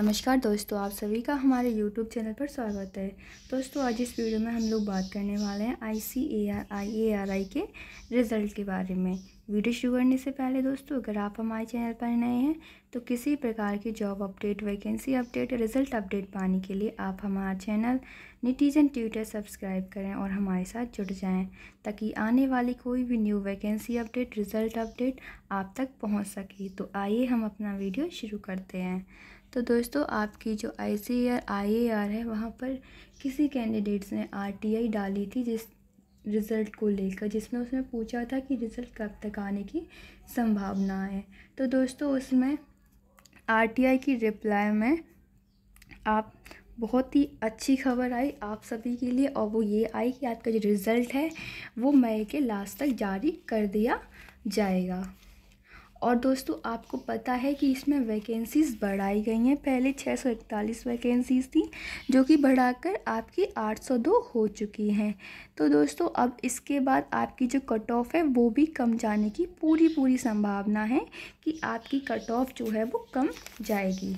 नमस्कार दोस्तों, आप सभी का हमारे यूट्यूब चैनल पर स्वागत है। दोस्तों, आज इस वीडियो में हम लोग बात करने वाले हैं आई सी A R I A R आई के रिज़ल्ट के बारे में। वीडियो शुरू करने से पहले दोस्तों, अगर आप हमारे चैनल पर नए हैं तो किसी प्रकार की job update, vacancy update, result update पाने के लिए आप हमारा चैनल निटीजन ट्विटर सब्सक्राइब करें और हमारे साथ जुड़ जाएँ, ताकि आने वाली कोई भी new vacancy update result update आप तक पहुँच सके। तो आइए हम अपना वीडियो शुरू करते हैं। तो दोस्तों, आपकी जो आई सी आर आई आर है, वहाँ पर किसी कैंडिडेट्स ने आर टी आई डाली थी जिस रिज़ल्ट को लेकर, जिसमें उसने पूछा था कि रिज़ल्ट कब तक आने की संभावना है। तो दोस्तों, उसमें आरटीआई की रिप्लाई में आप बहुत ही अच्छी खबर आई आप सभी के लिए, और वो ये आई कि आपका जो रिज़ल्ट है, वो मई के लास्ट तक जारी कर दिया जाएगा। और दोस्तों, आपको पता है कि इसमें वैकेंसीज़ बढ़ाई गई हैं। पहले छः सौ इकतालीस वैकेंसीज़ थी, जो कि बढ़ाकर आपकी आठ सौ दो हो चुकी हैं। तो दोस्तों, अब इसके बाद आपकी जो कट ऑफ़ है, वो भी कम जाने की पूरी पूरी संभावना है कि आपकी कट ऑफ़ जो है, वो कम जाएगी।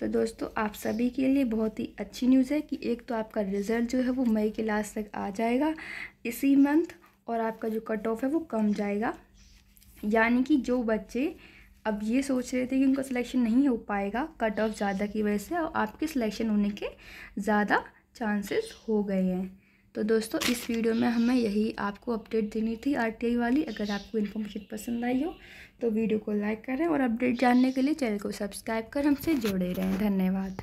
तो दोस्तों, आप सभी के लिए बहुत ही अच्छी न्यूज़ है कि एक तो आपका रिज़ल्ट जो है, वो मई के लास्ट तक आ जाएगा इसी मंथ और आपका जो कट ऑफ़ है, वो कम जाएगा। यानी कि जो बच्चे अब ये सोच रहे थे कि उनका सिलेक्शन नहीं हो पाएगा कट ऑफ़ ज़्यादा की वजह से, और आपके सिलेक्शन होने के ज़्यादा चांसेस हो गए हैं। तो दोस्तों, इस वीडियो में हमें यही आपको अपडेट देनी थी आरटीआई वाली। अगर आपको इन्फॉर्मेशन पसंद आई हो तो वीडियो को लाइक करें और अपडेट जानने के लिए चैनल को सब्सक्राइब कर हमसे जुड़े रहें। धन्यवाद।